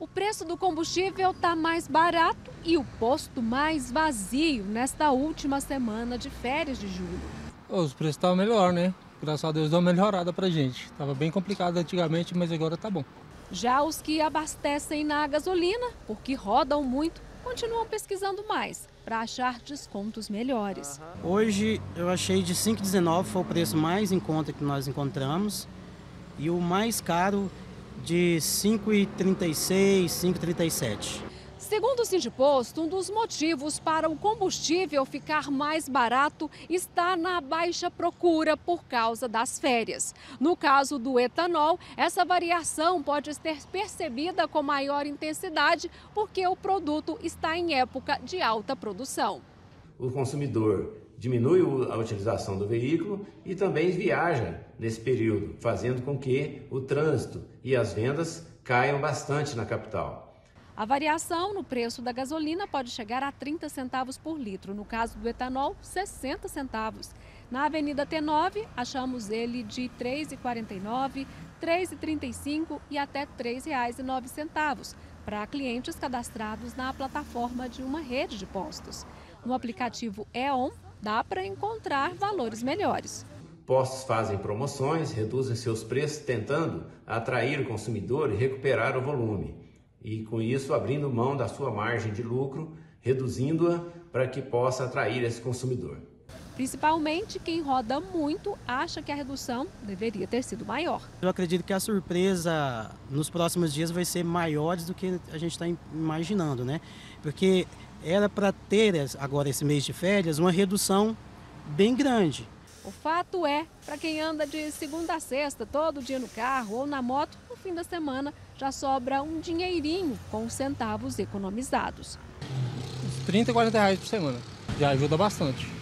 O preço do combustível está mais barato e o posto mais vazio nesta última semana de férias de julho. Os preços estavam melhor, né? Graças a Deus deu uma melhorada pra gente. Tava bem complicado antigamente, mas agora tá bom. Já os que abastecem na gasolina, porque rodam muito, continuam pesquisando mais para achar descontos melhores. Hoje eu achei de 5,19 foi o preço mais em conta que nós encontramos e o mais caro de 5,36, 5,37. Segundo o Sindiposto, um dos motivos para o combustível ficar mais barato está na baixa procura por causa das férias. No caso do etanol, essa variação pode ser percebida com maior intensidade porque o produto está em época de alta produção. O consumidor diminui a utilização do veículo e também viaja nesse período, fazendo com que o trânsito e as vendas caiam bastante na capital. A variação no preço da gasolina pode chegar a 30 centavos por litro, no caso do etanol, 60 centavos. Na Avenida T9, achamos ele de R$ 3,49, R$ 3,35 e até R$ 3,09 para clientes cadastrados na plataforma de uma rede de postos. No aplicativo EON, dá para encontrar valores melhores. Postos fazem promoções, reduzem seus preços, tentando atrair o consumidor e recuperar o volume e com isso abrindo mão da sua margem de lucro, reduzindo-a para que possa atrair esse consumidor. Principalmente quem roda muito acha que a redução deveria ter sido maior. Eu acredito que a surpresa nos próximos dias vai ser maior do que a gente está imaginando, né? Porque era para ter agora esse mês de férias uma redução bem grande. O fato é, para quem anda de segunda a sexta, todo dia no carro ou na moto, no fim da semana já sobra um dinheirinho com os centavos economizados. Uns 30, 40 reais por semana. Já ajuda bastante.